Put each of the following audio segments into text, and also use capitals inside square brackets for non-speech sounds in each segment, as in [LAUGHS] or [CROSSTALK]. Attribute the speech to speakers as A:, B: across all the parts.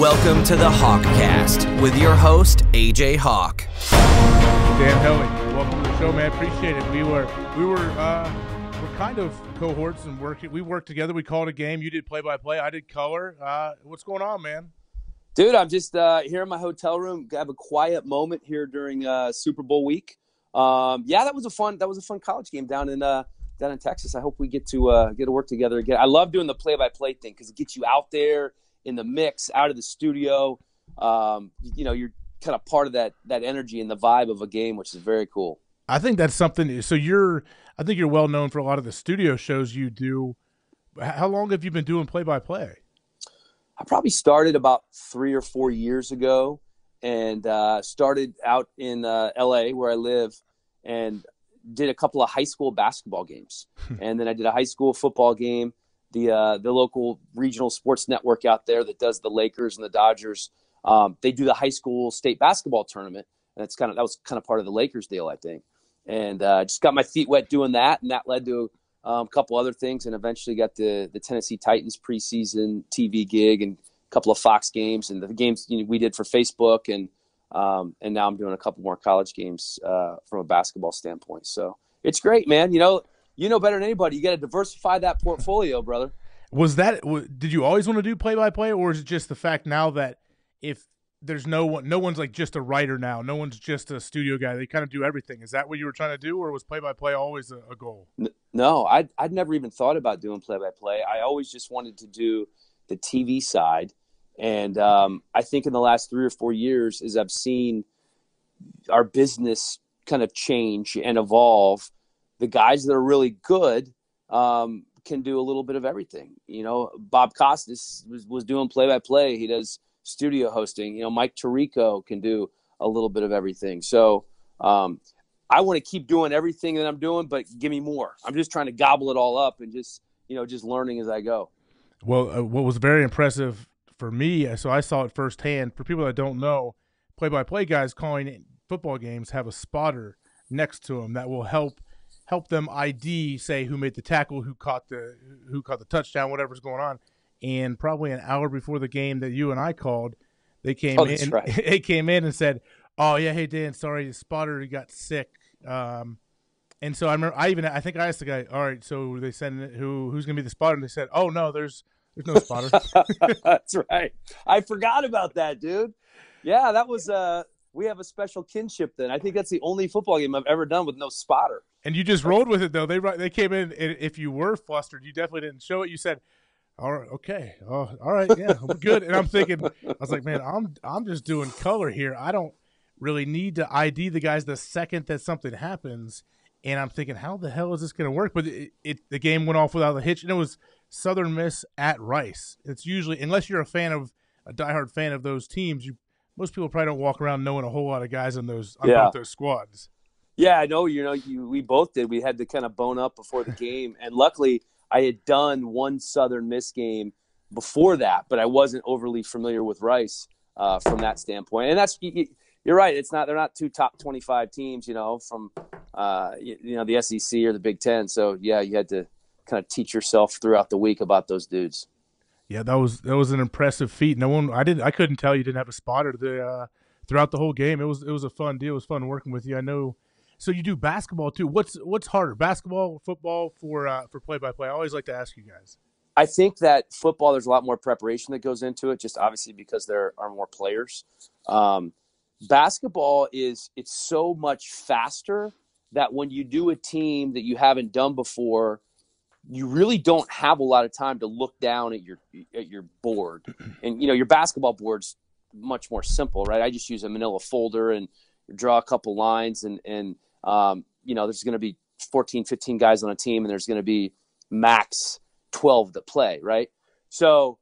A: Welcome to the Hawkcast with your host AJ Hawk.
B: Dan Hellie, welcome to the show, man. Appreciate it. We were we were uh, we're kind of cohorts and working. We worked together. We called a game. You did play by play. I did color. Uh, what's going on, man?
C: Dude, I'm just uh, here in my hotel room. Have a quiet moment here during uh, Super Bowl week. Um, yeah, that was a fun. That was a fun college game down in uh, down in Texas. I hope we get to uh, get to work together again. I love doing the play by play thing because it gets you out there in the mix, out of the studio. Um, you know, you're kind of part of that that energy and the vibe of a game, which is very cool.
B: I think that's something. So you're, I think you're well known for a lot of the studio shows you do. How long have you been doing play by play?
C: I probably started about three or four years ago, and uh, started out in uh, L.A. where I live, and did a couple of high school basketball games, [LAUGHS] and then I did a high school football game. The uh, the local regional sports network out there that does the Lakers and the Dodgers, um, they do the high school state basketball tournament, and that's kind of that was kind of part of the Lakers deal, I think. And uh, just got my feet wet doing that, and that led to um, a couple other things, and eventually got the the Tennessee Titans preseason TV gig and a couple of Fox games and the games you know, we did for Facebook and um, and now I'm doing a couple more college games uh, from a basketball standpoint. So it's great, man. You know, you know better than anybody. You got to diversify that [LAUGHS] portfolio, brother.
B: Was that? Did you always want to do play by play, or is it just the fact now that if there's no one, no one's like just a writer now, no one's just a studio guy. They kind of do everything. Is that what you were trying to do, or was play by play always a, a goal?
C: No, I'd I'd never even thought about doing play by play. I always just wanted to do the TV side and um, I think in the last three or four years, as I've seen our business kind of change and evolve, the guys that are really good um, can do a little bit of everything. You know, Bob Costas was, was doing play by play. He does studio hosting. You know, Mike Tirico can do a little bit of everything. So um, I want to keep doing everything that I'm doing, but give me more. I'm just trying to gobble it all up and just you know just learning as I go.
B: Well, uh, what was very impressive for me, so I saw it firsthand. For people that don't know, play-by-play guys calling football games have a spotter next to them that will help help them ID, say who made the tackle, who caught the who caught the touchdown, whatever's going on. And probably an hour before the game that you and I called, they came
C: oh,
B: in.
C: Right. [LAUGHS]
B: They came in and said, "Oh yeah, hey Dan, sorry, the spotter got sick." Um, and so I remember, I even I think I asked the guy, "All right, so they send who who's gonna be the spotter?" And they said, "Oh no, there's there's no spotter. [LAUGHS]
C: That's right. I forgot about that, dude. Yeah, that was uh we have a special kinship then. I think that's the only football game I've ever done with no spotter.
B: And you just rolled with it though. They they came in and if you were flustered, you definitely didn't show it. You said, "All right, okay. Oh, all right, yeah, I'm good." And I'm thinking I was like, "Man, I'm I'm just doing color here. I don't really need to ID the guys the second that something happens." And I'm thinking, "How the hell is this going to work?" But it, it the game went off without a hitch and it was Southern Miss at Rice. It's usually unless you're a fan of a diehard fan of those teams, you most people probably don't walk around knowing a whole lot of guys on those on
C: yeah.
B: both those squads.
C: Yeah, I know. You know, you, we both did. We had to kind of bone up before the [LAUGHS] game, and luckily, I had done one Southern Miss game before that, but I wasn't overly familiar with Rice uh, from that standpoint. And that's you're right. It's not they're not two top 25 teams, you know, from uh, you, you know the SEC or the Big Ten. So yeah, you had to kind of teach yourself throughout the week about those dudes.
B: Yeah, that was that was an impressive feat. No one, I didn't, I couldn't tell you didn't have a spotter the uh, throughout the whole game. It was it was a fun deal. It was fun working with you. I know. So you do basketball too. What's what's harder, basketball, or football for uh, for play by play? I always like to ask you guys.
C: I think that football, there's a lot more preparation that goes into it, just obviously because there are more players. Um, basketball is it's so much faster that when you do a team that you haven't done before, you really don't have a lot of time to look down at your at your board [CLEARS THROAT] and you know your basketball board's much more simple right i just use a manila folder and draw a couple lines and and um, you know there's going to be 14 15 guys on a team and there's going to be max 12 that play right so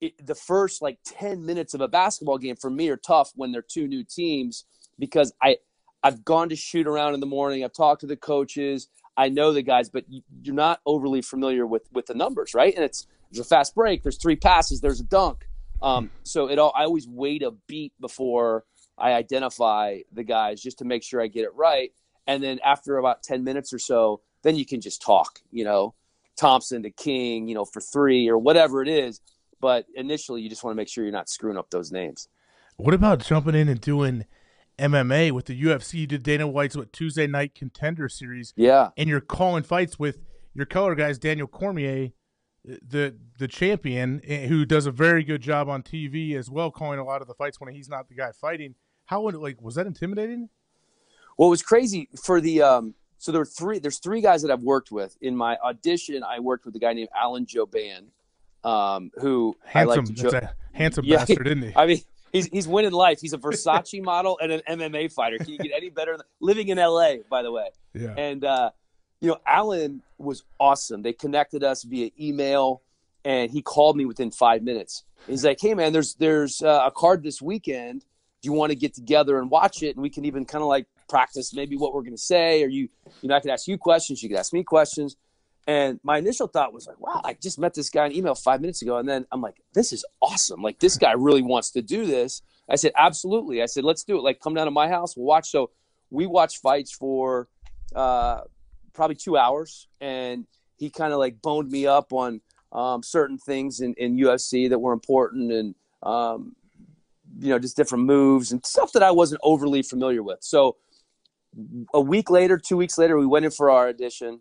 C: it, the first like 10 minutes of a basketball game for me are tough when they're two new teams because i i've gone to shoot around in the morning i've talked to the coaches I know the guys, but you're not overly familiar with with the numbers, right? And it's there's a fast break, there's three passes, there's a dunk. Um, so it all I always wait a beat before I identify the guys just to make sure I get it right. And then after about ten minutes or so, then you can just talk, you know, Thompson to King, you know, for three or whatever it is. but initially you just want to make sure you're not screwing up those names.
B: What about jumping in and doing MMA with the UFC? You did Dana White's what Tuesday Night Contender Series,
C: Yeah,
B: and you're calling fights with your color guys, Daniel Cormier, the the champion, eh, who does a very good job on TV as well, calling a lot of the fights when he's not the guy fighting. How would like was that intimidating?
C: What was crazy for the um, so there were three. There's three guys that I've worked with in my audition. I worked with a guy named Alan Jouban, um, who
B: Handsome, that's a handsome
C: Yeah.
B: bastard, isn't he? [LAUGHS]
C: I mean, he's he's winning life. He's a Versace [LAUGHS] model and an MMA fighter. Can you get any better? Than, living in LA, by the way.
B: Yeah.
C: And uh, you know, Alan was awesome. They connected us via email, and he called me within five minutes. He's like, "Hey, man, there's there's uh, a card this weekend. Do you want to get together and watch it? And we can even kind of like practice maybe what we're going to say, or you, you know, I could ask you questions, you could ask me questions." And my initial thought was like, "Wow, I just met this guy in email five minutes ago," and then I'm like, "This is awesome! Like this guy really wants to do this." I said, "Absolutely." I said, "Let's do it. Like, come down to my house. We'll watch." So we watched fights for uh, probably two hours, and he kind of like boned me up on um, certain things in, in UFC that were important, and um, you know, just different moves and stuff that I wasn't overly familiar with. So a week later, two weeks later, we went in for our audition.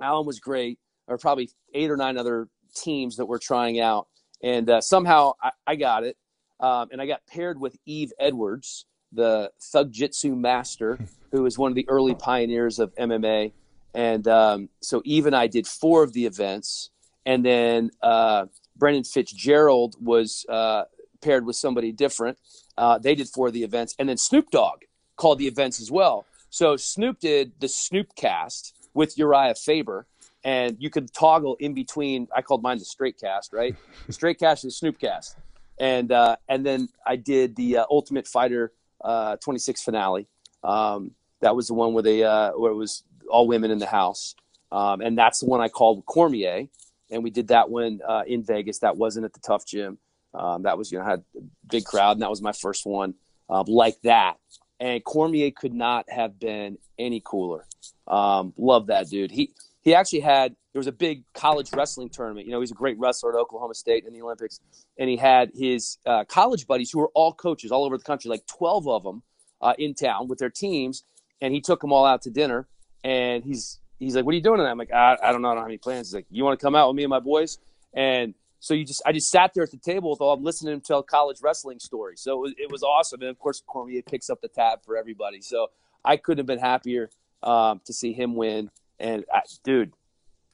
C: Alan was great. There were probably eight or nine other teams that were trying out, and uh, somehow I, I got it. Um, and I got paired with Yves Edwards, the Thug Jitsu master, [LAUGHS] who was one of the early pioneers of MMA. And um, so Yves and I did four of the events, and then uh, Brendan Fitzgerald was uh, paired with somebody different. Uh, they did four of the events, and then Snoop Dogg called the events as well. So Snoop did the Snoop cast with Uriah Faber, and you could toggle in between. I called mine the straight cast, right? [LAUGHS] Straight cast and the Snoop cast, and uh, and then I did the uh, Ultimate Fighter uh, 26 finale. Um, that was the one where they uh, where it was all women in the house, um, and that's the one I called Cormier, and we did that one uh, in Vegas. That wasn't at the TUF Gym. Um, that was you know had a big crowd, and that was my first one uh, like that. And Cormier could not have been any cooler. Um, love that dude. He he actually had there was a big college wrestling tournament. You know, he's a great wrestler at Oklahoma State in the Olympics, and he had his uh, college buddies who were all coaches all over the country, like twelve of them uh, in town with their teams, and he took them all out to dinner. And he's he's like, "What are you doing?" And I'm like, I, "I don't know. I don't have any plans." He's like, "You want to come out with me and my boys?" And so you just I just sat there at the table with all I'm listening to him tell college wrestling stories. So it was, it was awesome. And of course, Cormier picks up the tab for everybody. So I couldn't have been happier um, to see him win. And I, dude,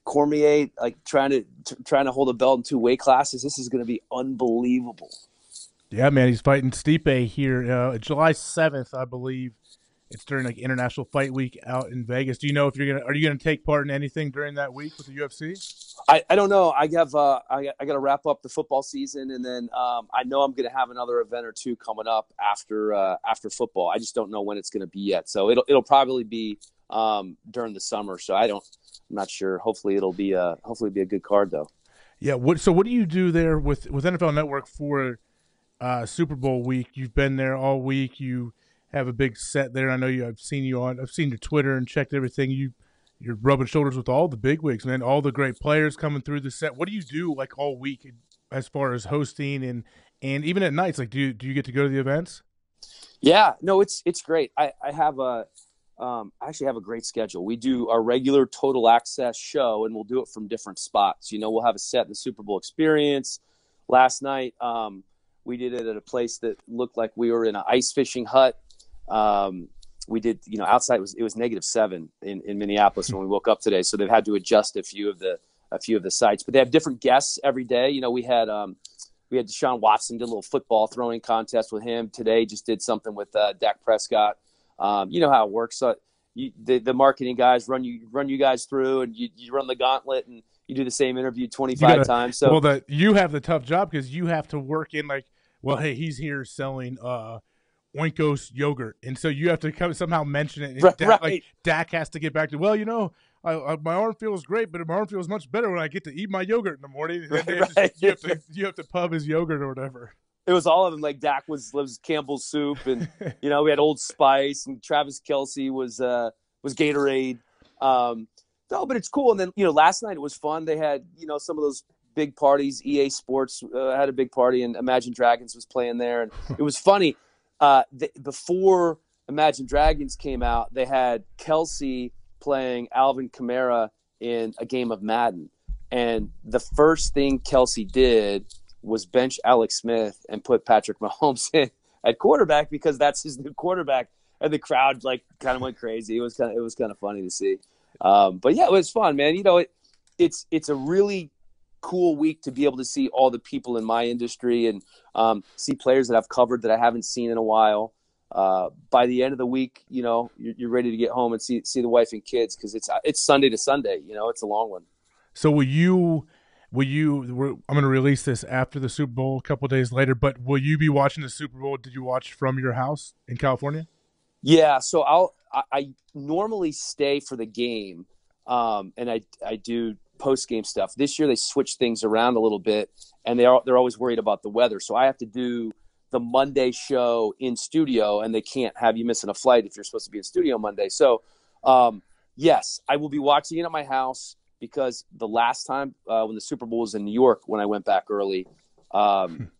C: Cormier like trying to t- trying to hold a belt in two weight classes. This is going to be unbelievable.
B: Yeah, man, he's fighting Stipe here uh, July seventh, I believe. It's during like International Fight Week out in Vegas. Do you know if you're gonna are you gonna take part in anything during that week with the UFC?
C: I, I don't know. I have uh, I, I got to wrap up the football season, and then um, I know I'm going to have another event or two coming up after uh, after football. I just don't know when it's going to be yet. So it'll it'll probably be um, during the summer. So I don't. I'm not sure. Hopefully it'll be a hopefully it'll be a good card though.
B: Yeah. What? So what do you do there with with NFL Network for uh, Super Bowl week? You've been there all week. You have a big set there. I know you. I've seen you on. I've seen your Twitter and checked everything. You you're rubbing shoulders with all the big wigs, man. All the great players coming through the set. What do you do like all week as far as hosting and and even at nights? Like, do you, do you get to go to the events?
C: Yeah, no, it's it's great. I, I have a um, I actually have a great schedule. We do our regular total access show, and we'll do it from different spots. You know, we'll have a set in the Super Bowl experience. Last night, um, we did it at a place that looked like we were in an ice fishing hut. Um, we did, you know, outside it was it was negative seven in, in Minneapolis when we woke up today, so they've had to adjust a few of the a few of the sites. But they have different guests every day. You know, we had um, we had Deshaun Watson did a little football throwing contest with him today. Just did something with uh, Dak Prescott. Um, you know how it works. So you, the the marketing guys run you run you guys through, and you, you run the gauntlet, and you do the same interview twenty five times. So
B: well, that you have the tough job because you have to work in like, well, hey, he's here selling uh Oikos yogurt, and so you have to come somehow mention it. And
C: Right,
B: Dak,
C: right.
B: Like Dak has to get back to, well, you know, I, I, my arm feels great, but my arm feels much better when I get to eat my yogurt in the morning. And then [LAUGHS] they
C: Right.
B: you have to [LAUGHS] you have to pub his yogurt or whatever.
C: it was all of them. Like Dak was was Campbell's soup, and [LAUGHS] you know we had Old Spice, and Travis Kelce was uh, was Gatorade. Um, no, but it's cool. And then you know last night it was fun. They had you know some of those big parties. EA Sports uh, had a big party, and Imagine Dragons was playing there, and it was funny. Uh, before Imagine Dragons came out, they had Kelce playing Alvin Kamara in a game of Madden, and the first thing Kelce did was bench Alex Smith and put Patrick Mahomes [LAUGHS] in at quarterback because that's his new quarterback, and the crowd like kind of went crazy. It was kind of it was kind of funny to see. Um, but yeah, it was fun, man. You know, it, it's it's a really cool week to be able to see all the people in my industry and um, see players that I've covered that I haven't seen in a while. Uh, by the end of the week, you know, you're, you're, ready to get home and see see the wife and kids because it's it's Sunday to Sunday. You know, it's a long one.
B: So will you? Will you? I'm going to release this after the Super Bowl, a couple days later. But will you be watching the Super Bowl? Did you watch from your house in California?
C: Yeah. So I'll. I, I normally stay for the game, um, and I I do post game stuff. This year they switched things around a little bit, and they are they're always worried about the weather. So I have to do the Monday show in studio, and they can't have you missing a flight if you're supposed to be in studio Monday. So um, yes, I will be watching it at my house because the last time uh, when the Super Bowl was in New York, when I went back early, um,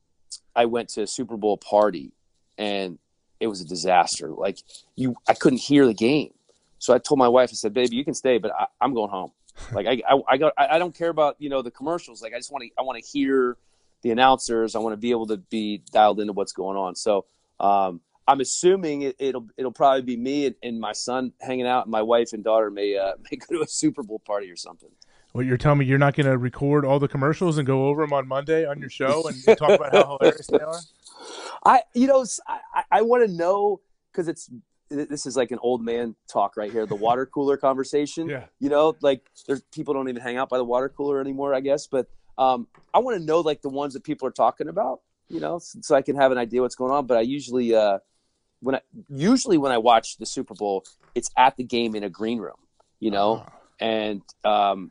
C: I went to a Super Bowl party, and it was a disaster. Like you, I couldn't hear the game. So I told my wife, I said, "Baby, you can stay, but I, am going home." Like I, I, I got, I don't care about you know the commercials. Like I just want to, I want to hear the announcers. I want to be able to be dialed into what's going on. So um, I'm assuming it, will it'll, it'll probably be me and, and, my son hanging out, and my wife and daughter may uh, [LAUGHS] may go to a Super Bowl party or something.
B: Well, you're telling me you're not going to record all the commercials and go over them on Monday on your show and talk about how hilarious they are. [LAUGHS]
C: I, you know, I, I want to know because it's this is like an old man talk right here the water cooler conversation.
B: Yeah.
C: You know like there's people don't even hang out by the water cooler anymore i guess but um, i want to know like the ones that people are talking about you know so, so i can have an idea what's going on but i usually uh, when i usually when i watch the super bowl it's at the game in a green room you know? Uh-huh. and um,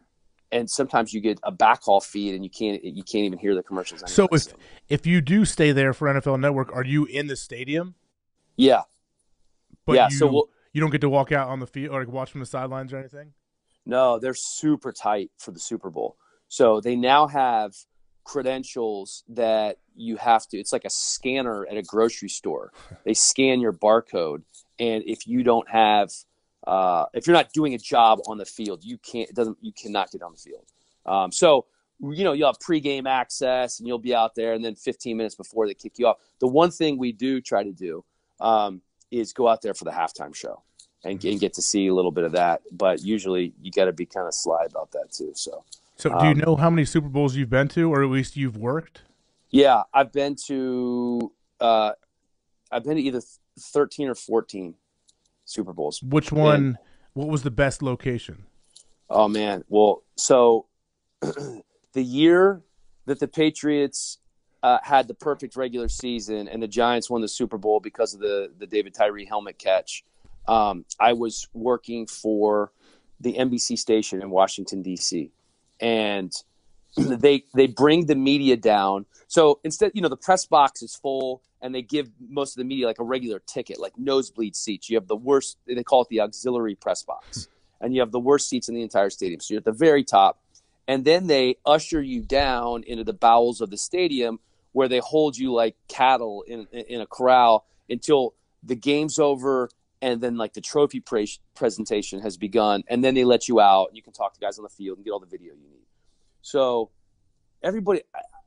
C: and sometimes you get a backhaul feed and you can't you can't even hear the commercials anyway,
B: so if so. if you do stay there for nfl network are you in the stadium?
C: Yeah
B: but yeah, you, so we'll, you don't get to walk out on the field or like watch from the sidelines or anything.
C: No, they're super tight for the Super Bowl. So they now have credentials that you have to. It's like a scanner at a grocery store. [LAUGHS] They scan your barcode, and if you don't have, uh, if you're not doing a job on the field, you can't. It doesn't. You cannot get on the field. Um, so you know you'll have pregame access, and you'll be out there, and then 15 minutes before they kick you off. The one thing we do try to do um, is go out there for the halftime show and, and get to see a little bit of that. But usually you got to be kind of sly about that too. So,
B: so do you um, know how many Super Bowls you've been to, or at least you've worked?
C: Yeah, I've been to. Uh, I've been to either thirteen or fourteen Super Bowls.
B: Which one? And, what was the best location?
C: Oh man, well, so [CLEARS THROAT] the year that the Patriots uh, had the perfect regular season and the Giants won the Super Bowl because of the the David Tyree helmet catch. Um, I was working for the NBC station in Washington D.C. and [CLEARS THROAT] they they bring the media down. So instead, you know, the press box is full, and they give most of the media like a regular ticket, like nosebleed seats. You have the worst. They call it the auxiliary press box, and you have the worst seats in the entire stadium. So you're at the very top, and then they usher you down into the bowels of the stadium where they hold you like cattle in in a corral until the game's over and then like the trophy pre- presentation has begun and then they let you out and you can talk to guys on the field and get all the video you need. So everybody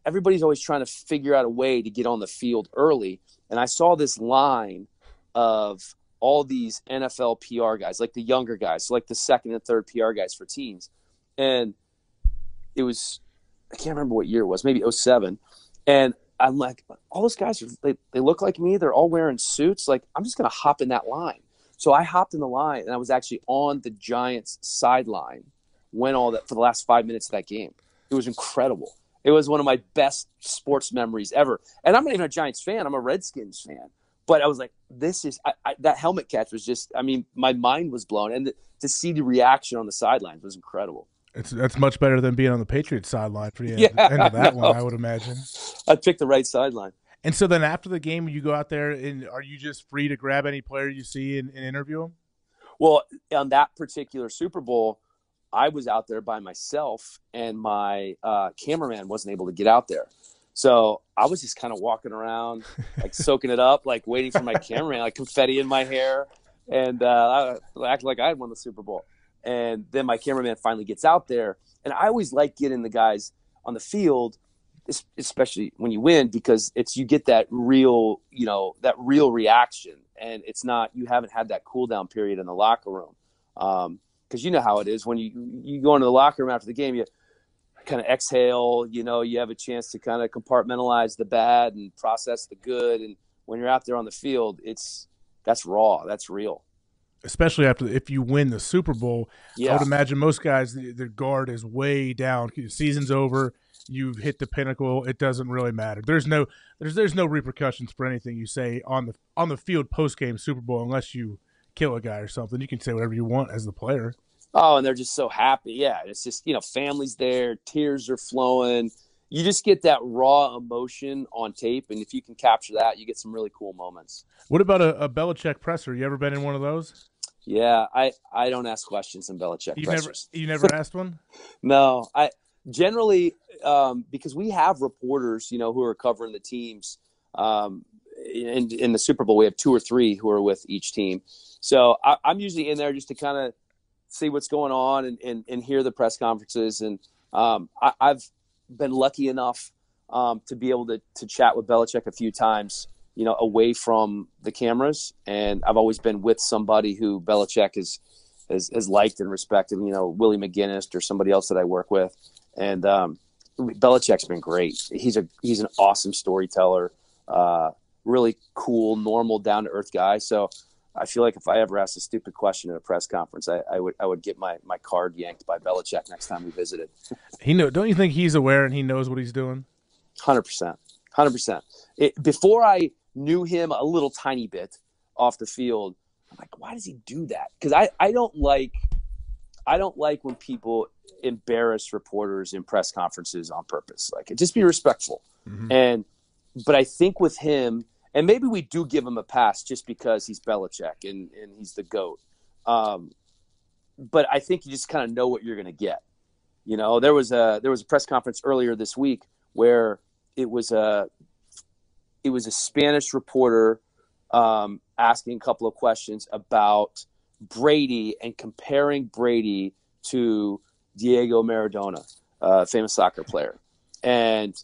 C: everybody's always trying to figure out a way to get on the field early and i saw this line of all these nfl pr guys like the younger guys like the second and third pr guys for teams and it was i can't remember what year it was maybe 07 and I'm like, all those guys, are, they, they look like me. They're all wearing suits. Like, I'm just going to hop in that line. So I hopped in the line and I was actually on the Giants sideline when all that for the last five minutes of that game. It was incredible. It was one of my best sports memories ever. And I'm not even a Giants fan. I'm a Redskins fan. But I was like, this is I, I, that helmet catch was just. I mean, my mind was blown, and the, to see the reaction on the sidelines was incredible.
B: It's that's much better than being on the Patriots sideline for the end, yeah, end of that one, I would imagine.
C: I'd pick the right sideline.
B: And so then after the game, you go out there and are you just free to grab any player you see and, and interview them?
C: Well, on that particular Super Bowl, I was out there by myself, and my uh, cameraman wasn't able to get out there. So I was just kind of walking around, like soaking it up, like waiting for my [LAUGHS] cameraman, like confetti in my hair, and uh, I acted like I had won the Super Bowl. And then my cameraman finally gets out there, and I always like getting the guys on the field, especially when you win, because it's you get that real, you know, that real reaction, and it's not you haven't had that cool down period in the locker room. Um, because you know how it is when you you go into the locker room after the game, you kind of exhale. You know, you have a chance to kind of compartmentalize the bad and process the good. And when you're out there on the field, it's that's raw, that's real.
B: Especially after if you win the Super Bowl, yeah. I would imagine most guys the, the guard is way down. Season's over. You've hit the pinnacle. It doesn't really matter. There's no there's there's no repercussions for anything you say on the on the field post game Super Bowl unless you kill a guy or something. You can say whatever you want as the player.
C: Oh, and they're just so happy. Yeah, it's just you know, families there, tears are flowing. You just get that raw emotion on tape, and if you can capture that, you get some really cool moments.
B: What about a, a Belichick presser? You ever been in one of those?
C: Yeah, I I don't ask questions in Belichick
B: you
C: pressers.
B: Never, you never [LAUGHS] asked one?
C: no, I generally um, because we have reporters, you know, who are covering the teams. Um, in, in the Super Bowl, we have two or three who are with each team. So I, am usually in there just to kind of see what's going on and, and, and hear the press conferences. And um, I, have been lucky enough um, to be able to, to chat with Belichick a few times, you know, away from the cameras. And I've always been with somebody who Belichick is, has, has liked and respected, you know, Willie McGinest or somebody else that I work with. And um, Belichick's been great. He's a he's an awesome storyteller, uh, really cool, normal, down to earth guy. So I feel like if I ever asked a stupid question at a press conference, I, I, would I would get my, my card yanked by Belichick next time we visited.
B: He know. Don't you think he's aware and he knows what he's doing?
C: Hundred percent, hundred percent. Before I knew him a little tiny bit off the field, I'm like, why does he do that? Because I, I don't like I don't like when people embarrass reporters in press conferences on purpose. Like, just be respectful. Mm-hmm. And but I think with him and maybe we do give him a pass just because he's Belichick and, and he's the goat. Um, but I think you just kind of know what you're going to get. You know, there was a there was a press conference earlier this week where it was a it was a Spanish reporter um, asking a couple of questions about Brady and comparing Brady to Diego Maradona, a famous soccer player, and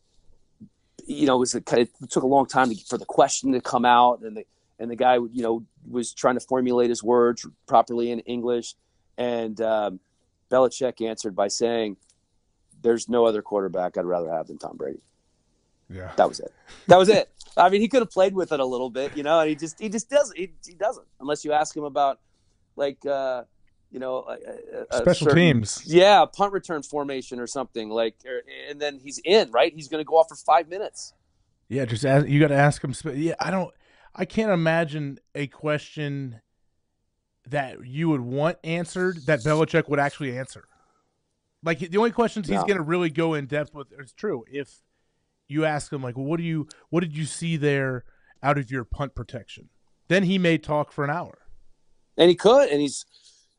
C: you know, it was a, it took a long time to, for the question to come out, and the and the guy, you know, was trying to formulate his words properly in English, and um, Belichick answered by saying, "There's no other quarterback I'd rather have than Tom Brady."
B: Yeah,
C: that was it. That was it. I mean, he could have played with it a little bit, you know, and he just he just doesn't. He, he doesn't unless you ask him about like. Uh, you know, a,
B: a special certain, teams.
C: Yeah, punt return formation or something like, or, and then he's in. Right, he's going to go off for five minutes.
B: Yeah, just ask, you got to ask him. Yeah, I don't. I can't imagine a question that you would want answered that Belichick would actually answer. Like the only questions he's going to really go in depth with is true if you ask him like, well, "What do you? What did you see there out of your punt protection?" Then he may talk for an hour.
C: And he could, and he's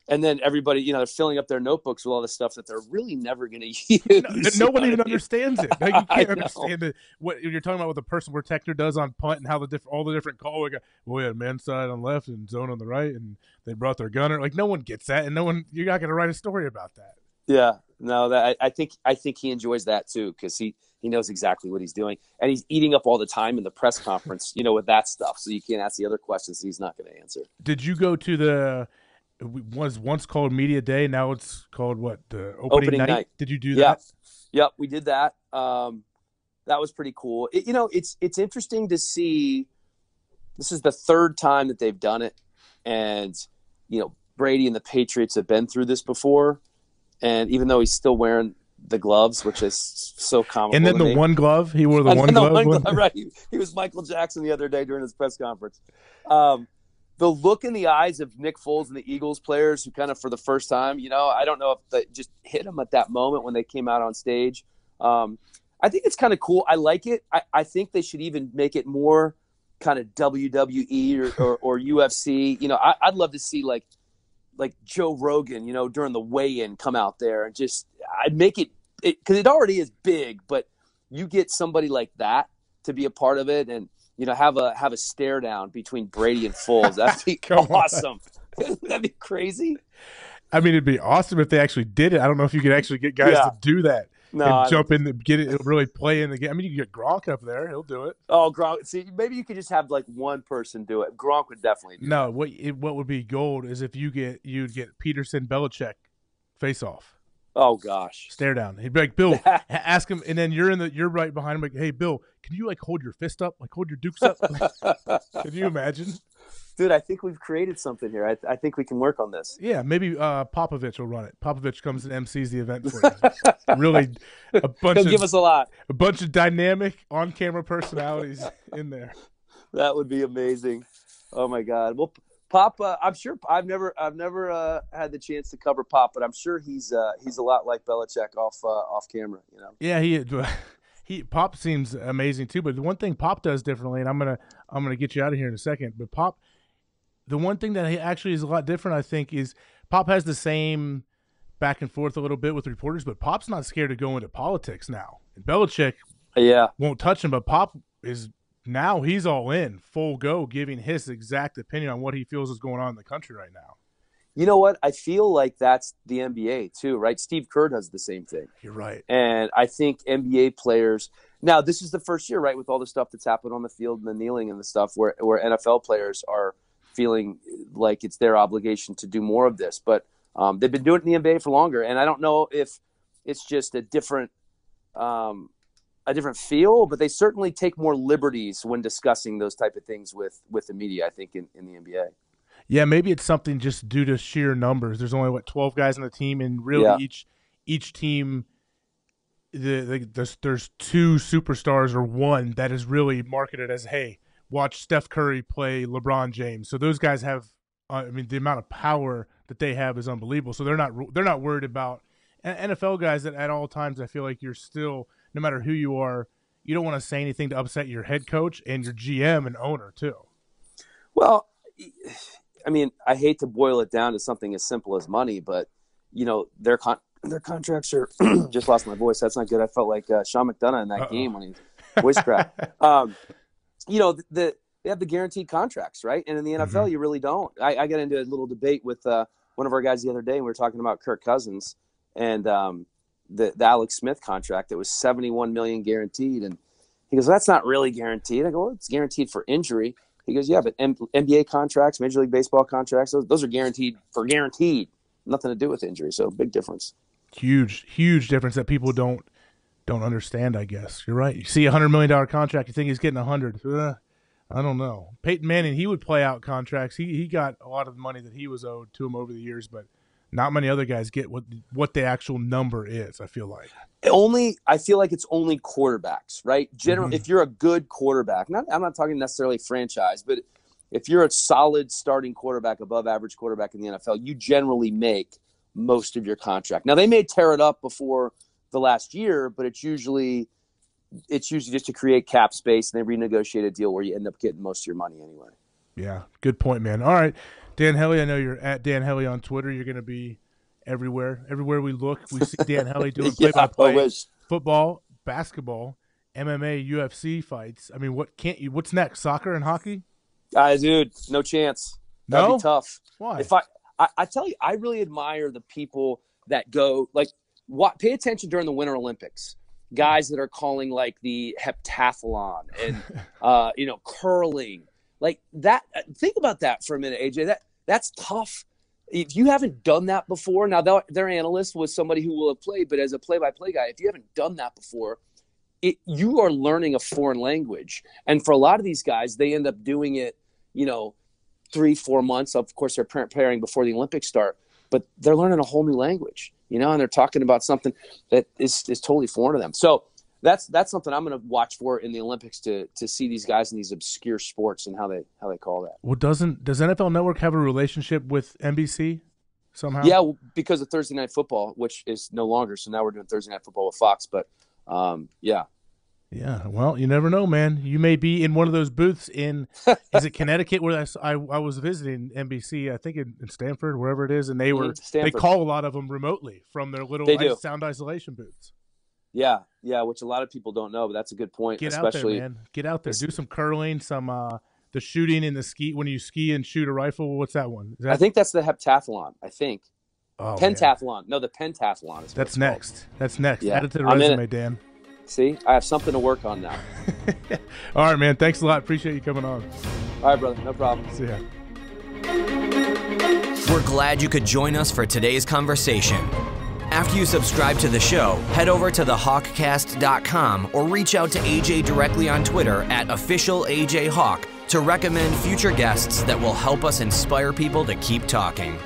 C: and then everybody, you know, they're filling up their notebooks with all the stuff that they're really never going [LAUGHS] to use.
B: No, no one even understands it. Like, you [LAUGHS] can't understand it. What you're talking about, what the person protector does on punt and how the diff- all the different call. We got, well, we had man side on left and zone on the right, and they brought their gunner. Like no one gets that, and no one. You're not going to write a story about that.
C: Yeah, no, that I, I think I think he enjoys that too because he he knows exactly what he's doing, and he's eating up all the time in the press conference, you know, with that stuff. So you can't ask the other questions he's not going to answer.
B: Did you go to the? was once called media day. Now it's called what the opening, opening night. night. Did you do that?
C: Yep, we did that. Um, that was pretty cool. It, you know, it's it's interesting to see. This is the third time that they've done it, and you know Brady and the Patriots have been through this before. And even though he's still wearing the gloves, which is so common.
B: And then the
C: me.
B: one glove, he wore the, one, the glove. one glove.
C: Right, he, he, was Michael Jackson the other day during his press conference. Um, the look in the eyes of Nick Foles and the Eagles players who kind of for the first time, you know, I don't know if that just hit them at that moment when they came out on stage. Um, I think it's kind of cool. I like it. I, I think they should even make it more kind of WWE or, or, or UFC. You know, I, would love to see like like Joe Rogan, you know, during the weigh-in, come out there and just I'd make it because it, it already is big, but you get somebody like that to be a part of it and you know have a have a stare down between Brady and Foles. That'd be [LAUGHS] awesome. [LAUGHS] That'd be crazy.
B: I mean, it'd be awesome if they actually did it. I don't know if you could actually get guys yeah. to do that. No, and jump in, and get it, really play in the game. I mean, you can get Gronk up there; he'll do it.
C: Oh, Gronk! See, maybe you could just have like one person do it. Gronk would definitely.
B: no,
C: that.
B: what it, what would be gold is if you get you'd get Pederson Belichick face off.
C: Oh gosh,
B: stare down. He'd be like, Bill, [LAUGHS] ask him, and then you're in the you're right behind him. Like, hey, Bill, can you like hold your fist up, like hold your dukes up? [LAUGHS] [LAUGHS] can you imagine?
C: dude, I think we've created something here. I, I think we can work on this.
B: Yeah, maybe uh, Popovich will run it. Popovich comes and MCs the event for you. really, a bunch
C: He'll
B: of
C: give us a lot.
B: A bunch of dynamic on-camera personalities in there.
C: That would be amazing. Oh my God. Well, Pop, uh, I'm sure I've never I've never uh, had the chance to cover Pop, but I'm sure he's uh, he's a lot like Belichick off uh, off camera. You know.
B: Yeah, he [LAUGHS] he Pop seems amazing too. But the one thing Pop does differently, and I'm gonna I'm gonna get you out of here in a second. But Pop the one thing that he actually is a lot different, I think, is Pop has the same back and forth a little bit with reporters, but Pop's not scared to go into politics now. And Belichick,
C: yeah,
B: won't touch him, but Pop is now he's all in, full go, giving his exact opinion on what he feels is going on in the country right now.
C: You know what? I feel like that's the NBA too, right? Steve Kerr does the same thing.
B: You're right.
C: And I think NBA players now this is the first year, right, with all the stuff that's happened on the field and the kneeling and the stuff where where NFL players are feeling like it's their obligation to do more of this. But um, they've been doing it in the NBA for longer, and I don't know if it's just a different um, a different feel, but they certainly take more liberties when discussing those type of things with with the media. I think in, in the NBA.
B: Yeah, maybe it's something just due to sheer numbers. There's only what 12 guys on the team, and really yeah. each each team. The, the, there's, there's two superstars or one that is really marketed as hey watch Steph Curry play LeBron James. So those guys have, uh, I mean, the amount of power that they have is unbelievable. So they're not they're not worried about NFL guys that at all times I feel like you're still no matter who you are, you don't want to say anything to upset your head coach and your GM and owner too.
C: Well, I mean, I hate to boil it down to something as simple as money, but you know their con- their contracts are [CLEARS THROAT] just lost my voice. That's not good. I felt like uh, Sean McDonough in that Uh-oh. game when he voice cracked. [LAUGHS] um, you know, the, the, they have the guaranteed contracts, right? And in the NFL, mm-hmm. you really don't. I, I got into a little debate with uh, one of our guys the other day, and we were talking about Kirk Cousins and um, the, the Alex Smith contract that was 71 million guaranteed, and he goes, "That's not really guaranteed." I go, well, "It's guaranteed for injury." He goes, "Yeah, but M- NBA contracts, Major League Baseball contracts, those, those are guaranteed for guaranteed, nothing to do with injury. So big difference."
B: Huge, huge difference that people don't don't understand. I guess you're right. You see a hundred million dollar contract, you think he's getting a hundred. Uh, I don't know. Peyton Manning, he would play out contracts. He he got a lot of the money that he was owed to him over the years, but not many other guys get what what the actual number is. I feel like
C: only I feel like it's only quarterbacks, right? General, mm-hmm. if you're a good quarterback, not I'm not talking necessarily franchise, but if you're a solid starting quarterback, above average quarterback in the NFL, you generally make most of your contract. Now they may tear it up before the last year, but it's usually it's usually just to create cap space and they renegotiate a deal where you end up getting most of your money anyway.
B: Yeah, good point, man. All right, Dan Hellie, I know you're at Dan Hellie on Twitter. You're going to be everywhere. Everywhere we look, we see Dan Hellie [LAUGHS] doing play-by-play football, basketball, MMA, UFC fights. I mean, what can't you? What's next? Soccer and hockey?
C: Uh, dude, no chance. That'd
B: no?
C: be tough.
B: Why?
C: If I, I, I tell you, I really admire the people that go like what, pay attention during the Winter Olympics. Guys that are calling like the heptathlon and [LAUGHS] uh, you know curling, like that. Uh, think about that for a minute, AJ. That that's tough. If you haven't done that before, now their analyst was somebody who will have played, but as a play-by-play guy, if you haven't done that before, it, you are learning a foreign language. And for a lot of these guys, they end up doing it, you know, three, four months. Of course, they're preparing before the Olympics start, but they're learning a whole new language you know, and they're talking about something that is, is totally foreign to them. So that's that's something I'm going to watch for in the Olympics to to see these guys in these obscure sports and how they how they call that.
B: Well, doesn't does NFL Network have a relationship with NBC somehow?
C: Yeah, because of Thursday Night Football, which is no longer. So now we're doing Thursday Night Football with Fox. But um, yeah,
B: Yeah, well, you never know, man. You may be in one of those booths in [LAUGHS] is it Connecticut where I, I, I was visiting NBC, I think in, in, Stamford, wherever it is, and they were mm, they call a lot of them remotely from their little sound isolation booths.
C: Yeah, yeah, which a lot of people don't know, but that's a good point.
B: Get
C: especially,
B: out there, man. Get out there. Do some curling, some uh the shooting in the ski when you ski and shoot a rifle. What's that one? That...
C: I think that's the heptathlon. I think. Oh, pentathlon. Man. No, the pentathlon is.
B: That's next. Called. That's next. Yeah. Add it to the I'm resume, Dan.
C: See, I have something to work on now. [LAUGHS]
B: All right, man. Thanks a lot. Appreciate you coming on.
C: All right, brother. No problem.
B: See ya.
A: We're glad you could join us for today's conversation. After you subscribe to the show, head over to thehawkcast.com or reach out to AJ directly on Twitter at officialajhawk to recommend future guests that will help us inspire people to keep talking.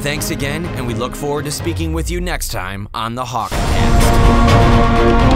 A: Thanks again, and we look forward to speaking with you next time on the Hawkcast.